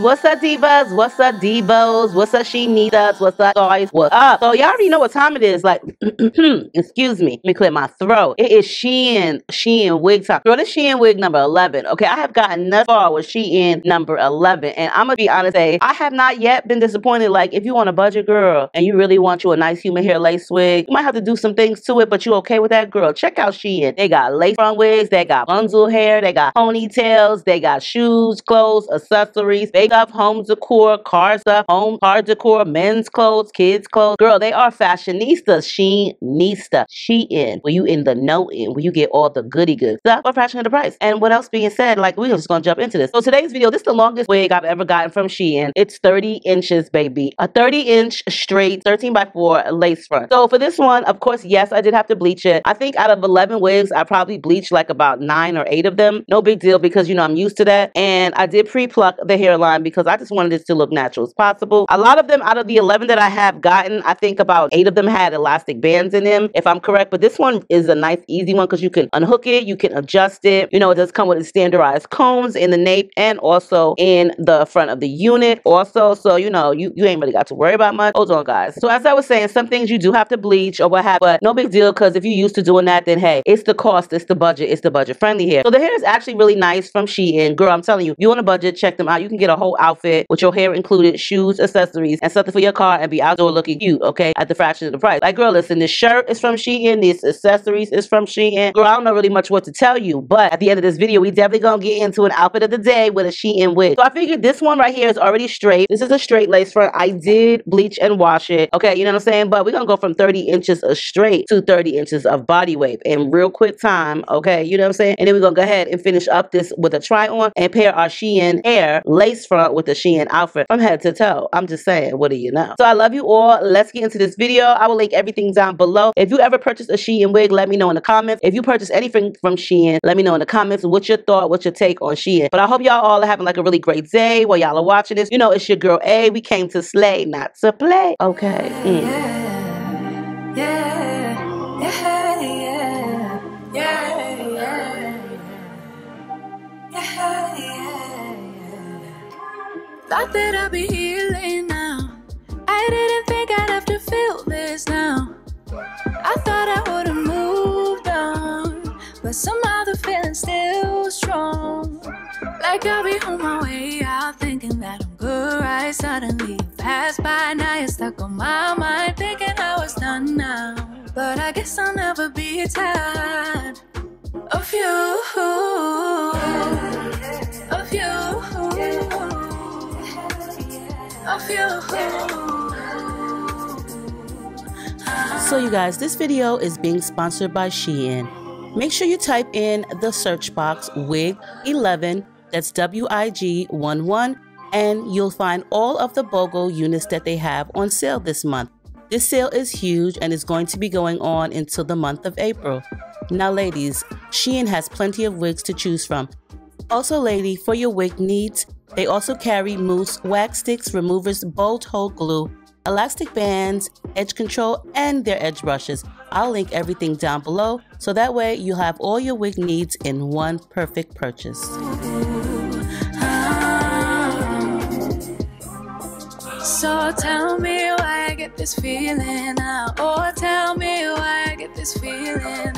What's up, divas? What's up, divos? What's up, she need us? What's up, guys? What's up? So y'all already know what time it is. Like, excuse me, let me clear my throat. It is Shein, Shein wig time. Girl, this Shein wig number eleven. Okay, I have gotten thus far with Shein number eleven, and I'm gonna be honest, say I have not yet been disappointed. Like, if you want a budget girl and you really want you a nice human hair lace wig, you might have to do some things to it, but you okay with that, girl? Check out Shein. They got lace front wigs, they got bunzel hair, they got ponytails, they got shoes, clothes, accessories, makeup, home decor, cars stuff, home car decor, men's clothes, kids clothes. Girl, they are fashionistas. she in. Where you in the know in, where you get all the goody goods stuff for fraction of the price. And what else being said, like we're just gonna jump into this. So today's video, this is the longest wig I've ever gotten from Shein. It's 30 inches, baby. A 30 inch straight 13 by 4 lace front. So for this one, of course, yes, I did have to bleach it. I think out of 11 wigs, I probably bleached like about nine or eight of them. No big deal because you know I'm used to that. And I did pre-pluck the hairline because I just wanted this to look natural as possible. A lot of them out of the 11 that I have gotten, I think about eight of them had elastic bands in them, if I'm correct. But this one is a nice, easy one because you can unhook it, you can adjust it. You know, it does come with standardized combs in the nape and also in the front of the unit also. So, you know, you, you ain't really got to worry about much. Hold on, guys. So as I was saying, some things you do have to bleach or what have, but no big deal because if you're used to doing that, then hey, it's the cost, it's the budget, it's the budget friendly hair. So the hair is actually really nice from Shein. Girl, I'm telling you, you on a budget, check them out. You can get a whole outfit with your hair included, shoes, accessories, and something for your car and be outdoor looking cute, okay, at the fraction of the price. Like, girl, listen, this shirt is from Shein, these accessories is from Shein. Girl, I don't know really much what to tell you, but at the end of this video, we definitely gonna get into an outfit of the day with a Shein wig. So I figured this one right here is already straight. This is a straight lace front. I did bleach and wash it, okay, you know what I'm saying? But we're gonna go from 30 inches of straight to 30 inches of body wave in real quick time, okay, you know what I'm saying? And then we're gonna go ahead and finish up this with a try on and pair our Shein hair lace front with the Shein outfit from head to toe. I'm just saying, what do you know? So I love you all. Let's get into this video. I will link everything down below. If you ever purchased a Shein wig, let me know in the comments. If you purchased anything from Shein, let me know in the comments. What's your thought? What's your take on Shein? But I hope y'all all are having like a really great day while y'all are watching this. You know, it's your girl A. We came to slay, not to play. Okay. Mm. Thought that I'd be healing now. I didn't think I'd have to feel this now. I thought I would have moved on, but somehow the feeling's still strong. Like I'll be on my way out, thinking that I'm good, right? Suddenly you pass by, now you're stuck on my mind, thinking I was done now. But I guess I'll never be tired of you, of you. So you guys, this video is being sponsored by Shein. Make sure you type in the search box wig 11, that's W-I-G 11, and you'll find all of the BOGO units that they have on sale this month. This sale is huge and is going to be going on until the month of April. Now ladies, Shein has plenty of wigs to choose from. Also lady, for your wig needs, they also carry mousse, wax sticks, removers, Bold Hold glue, elastic bands, edge control, and their edge brushes. I'll link everything down below so that way you'll have all your wig needs in one perfect purchase. So tell me why I get this feeling now. Or tell me why I get this feeling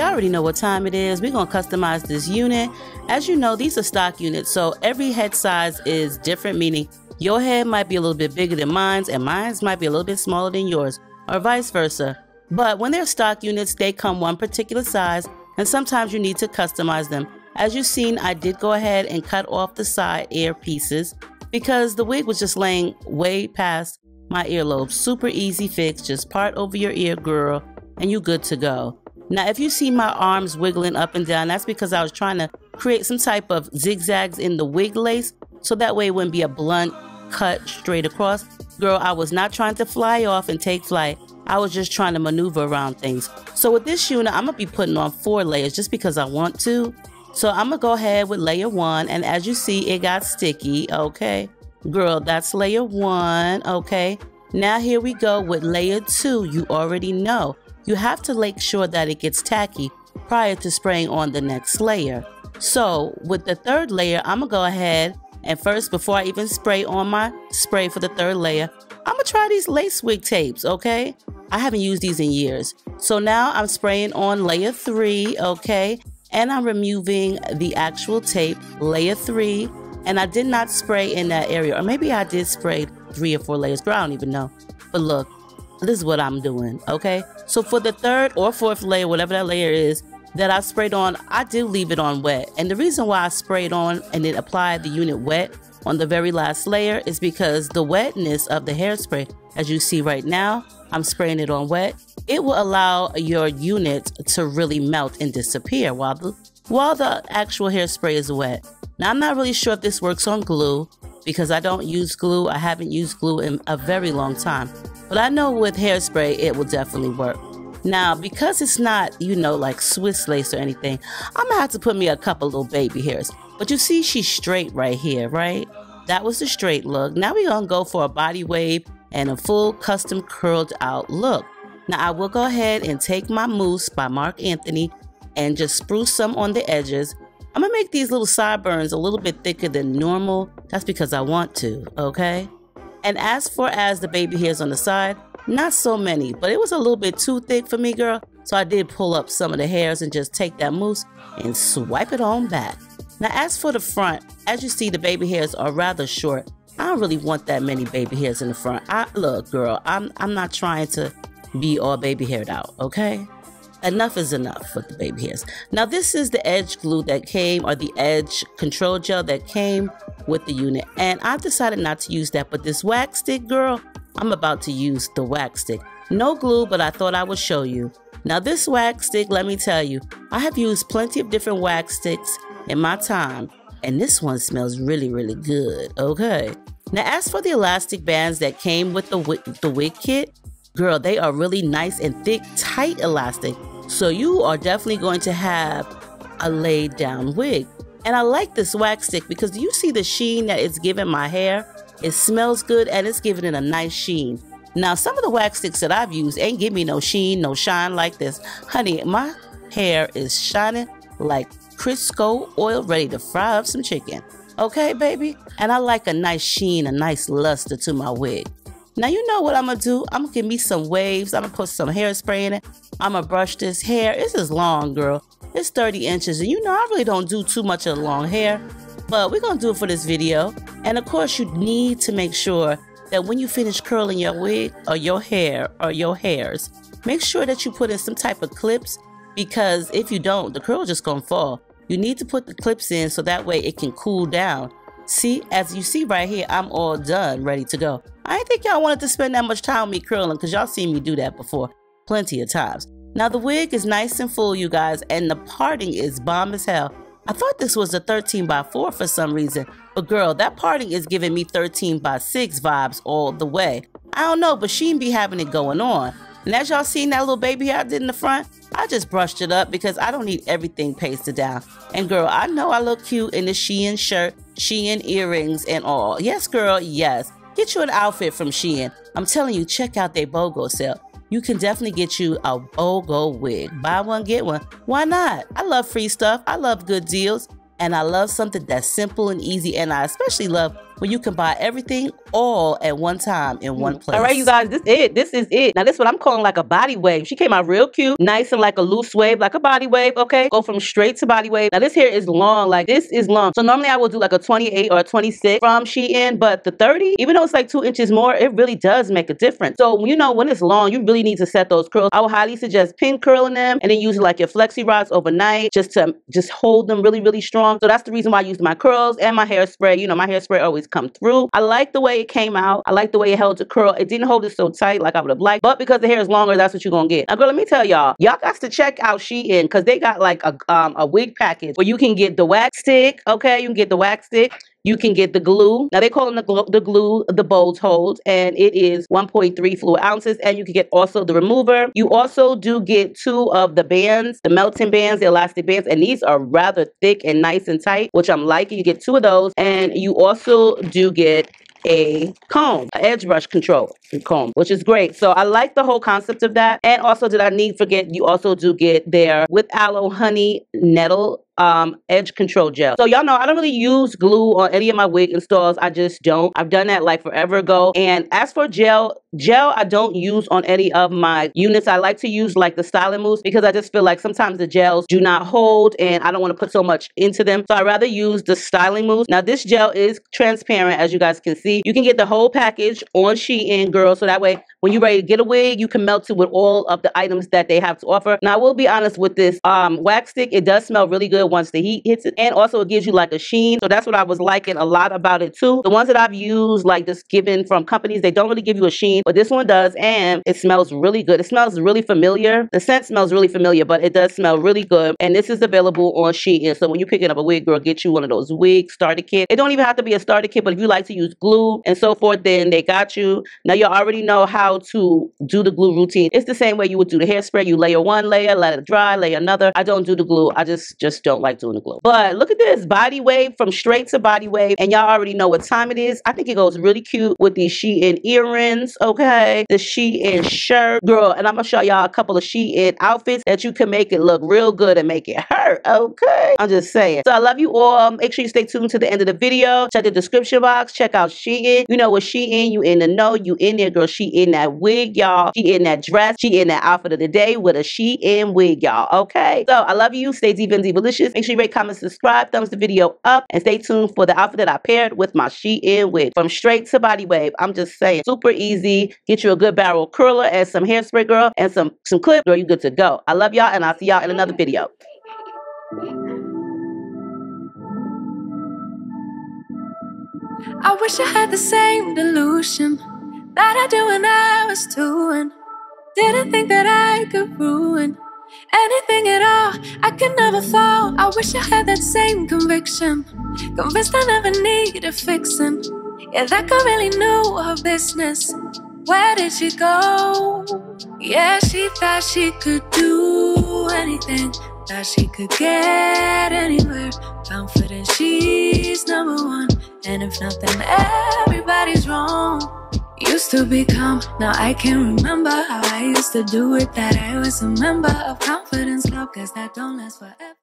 you already know what time it is. We're gonna customize this unit. As you know, these are stock units, so every head size is different, meaning your head might be a little bit bigger than mine's, and mine's might be a little bit smaller than yours, or vice versa. But when they're stock units, they come one particular size, and sometimes you need to customize them As you've seen, I did go ahead and cut off the side ear pieces because the wig was just laying way past my earlobe. Super easy fix, just part over your ear, girl, and you're good to go. Now, if you see my arms wiggling up and down, that's because I was trying to create some type of zigzags in the wig lace, so that way it wouldn't be a blunt cut straight across. Girl, I was not trying to fly off and take flight. I was just trying to maneuver around things. So with this unit, I'm gonna be putting on four layers just because I want to. So I'm gonna go ahead with layer one, and as you see, it got sticky, okay? Girl, that's layer one, okay? Now here we go with layer two. You already know. You have to make sure that it gets tacky prior to spraying on the next layer. So with the third layer, I'm gonna go ahead and first, before I even spray on my spray for the third layer, I'm gonna try these lace wig tapes, okay? I haven't used these in years. So now I'm spraying on layer three, okay? And I'm removing the actual tape, layer three. And I did not spray in that area, or maybe I did spray three or four layers, but I don't even know. But look, this is what I'm doing, okay? So for the third or fourth layer, whatever that layer is, that I sprayed on, I do leave it on wet. And the reason why I sprayed on and then applied the unit wet on the very last layer is because the wetness of the hairspray, as you see right now, I'm spraying it on wet, it will allow your unit to really melt and disappear while the while the actual hairspray is wet. Now I'm not really sure if this works on glue because I don't use glue. I haven't used glue in a very long time. But I know with hairspray it will definitely work. Now, because it's not, you know, like Swiss lace or anything, I'm gonna have to put me a couple little baby hairs. But you see, she's straight right here, right? That was the straight look. Now we're gonna go for a body wave and a full custom curled out look. Now I will go ahead and take my mousse by Marc Anthony and just spruce some on the edges. I'm gonna make these little sideburns a little bit thicker than normal. That's because I want to, okay? And as for as the baby hairs on the side, not so many, but it was a little bit too thick for me, girl. So I did pull up some of the hairs and just take that mousse and swipe it on back. Now, as for the front, as you see, the baby hairs are rather short. I don't really want that many baby hairs in the front. I look, girl, I'm I'm not trying to be all baby haired out, okay? Enough is enough with the baby hairs. Now, this is the edge glue that came, or the edge control gel that came with the unit. And I've decided not to use that, but this wax stick, girl, I'm about to use the wax stick. No glue, but I thought I would show you. Now this wax stick, let me tell you, I have used plenty of different wax sticks in my time, and this one smells really, really good, okay? Now as for the elastic bands that came with the, the wig kit, girl, they are really nice and thick, tight elastic. So you are definitely going to have a laid down wig. And I like this wax stick because you see the sheen that it's giving my hair? It smells good and it's giving it a nice sheen. Now, some of the wax sticks that I've used ain't give me no sheen, no shine like this. Honey, my hair is shining like Crisco oil ready to fry up some chicken. Okay, baby? And I like a nice sheen, a nice luster to my wig. Now, you know what I'm gonna do? I'm gonna give me some waves. I'm gonna put some hairspray in it. I'm gonna brush this hair. This is long, girl. It's 30 inches. And you know, I really don't do too much of long hair. But we're gonna do it for this video. And of course, you need to make sure that when you finish curling your wig or your hair or your hairs, make sure that you put in some type of clips because if you don't, the curl just gonna fall. You need to put the clips in so that way it can cool down. See, as you see right here, I'm all done, ready to go. I didn't think y'all wanted to spend that much time with me curling because y'all seen me do that before plenty of times. Now the wig is nice and full, you guys, and the parting is bomb as hell. I thought this was a 13 by 4 for some reason, but girl, that parting is giving me 13 by 6 vibes all the way. I don't know, but she be having it going on. And as y'all seen that little baby I did in the front, I just brushed it up because I don't need everything pasted down. And girl, I know I look cute in the Shein shirt, Shein earrings and all. Yes, girl, yes. Get you an outfit from Shein. I'm telling you, check out their BOGO sale you can definitely get you a BOGO wig. Buy one, get one. Why not? I love free stuff. I love good deals. And I love something that's simple and easy. And I especially love where you can buy everything all at one time in one place. All right, you guys, this is it. This is it. Now, this is what I'm calling like a body wave. She came out real cute, nice and like a loose wave, like a body wave, okay? Go from straight to body wave. Now, this hair is long, like this is long. So normally I will do like a 28 or a 26 from Shein, but the 30, even though it's like two inches more, it really does make a difference. So, you know, when it's long, you really need to set those curls. I would highly suggest pin curling them and then use like your flexi rods overnight just to just hold them really, really strong. So that's the reason why I use my curls and my hairspray. You know, my hairspray always come through. I like the way it came out. I like the way it held the curl. It didn't hold it so tight like I would have liked, but because the hair is longer, that's what you're gonna get. Now, girl, let me tell y'all, y'all got to check out Shein because they got like a um a wig package where you can get the wax stick. Okay, you can get the wax stick. You can get the glue. Now they call them the glue, the glue, the Bold Hold, and it is 1.3 fluid ounces. And you can get also the remover. You also do get two of the bands, the melting bands, the elastic bands, and these are rather thick and nice and tight, which I'm liking. You get two of those, and you also do get a comb, an edge brush control comb, which is great. So I like the whole concept of that. And also, did I need forget, you also do get there with aloe honey nettle um, edge control gel. So y'all know I don't really use glue on any of my wig installs. I just don't. I've done that like forever ago. And as for gel, gel I don't use on any of my units. I like to use like the styling mousse because I just feel like sometimes the gels do not hold and I don't want to put so much into them. So I rather use the styling mousse. Now this gel is transparent as you guys can see. You can get the whole package on Shein, girl. So that way when you're ready to get a wig, you can melt it with all of the items that they have to offer. Now I will be honest with this um, wax stick. It does smell really good once the heat hits it. And also it gives you like a sheen. So that's what I was liking a lot about it too. The ones that I've used, like just given from companies, they don't really give you a sheen, but this one does. And it smells really good. It smells really familiar. The scent smells really familiar, but it does smell really good. And this is available on Shein. So when you're picking up a wig, girl, get you one of those wig starter kits. It don't even have to be a starter kit, but if you like to use glue and so forth, then they got you. Now you already know how to do the glue routine. It's the same way you would do the hairspray. You layer one layer, let it dry, layer another. I don't do the glue. I just just don't like doing the glue. But look at this body wave from straight to body wave. And y'all already know what time it is. I think it goes really cute with these Shein earrings, okay? The Shein shirt. Girl, and I'm to show y'all a couple of Shein outfits that you can make it look real good and make it hurt, okay? I'm just saying. So I love you all. Make sure you stay tuned to the end of the video. Check the description box. Check out Shein. You know what Shein, you in the know. You in there, girl. She in that wig, y'all. She in that dress. She in that outfit of the day with a she in wig, y'all, okay? So I love you. Stay deep and delicious. Make sure you rate, comment, subscribe, thumbs the video up, and stay tuned for the outfit that I paired with my she in wig. From straight to body wave, I'm just saying, super easy. Get you a good barrel curler and some hairspray, girl, and some, some clip, girl, you good to go. I love y'all, and I'll see y'all in another video. I wish I had the same delusion that I do when I was two and didn't think that I could ruin anything at all. I could never fall. I wish I had that same conviction. Convinced I never needed fixing. Yeah, that girl really knew her business. Where did she go? Yeah, she thought she could do anything. Thought she could get anywhere. Confident she's number one. And if nothing, everybody's wrong. Used to be calm, now I can remember how I used to do it. That I was a member of Confidence Club, cause that don't last forever.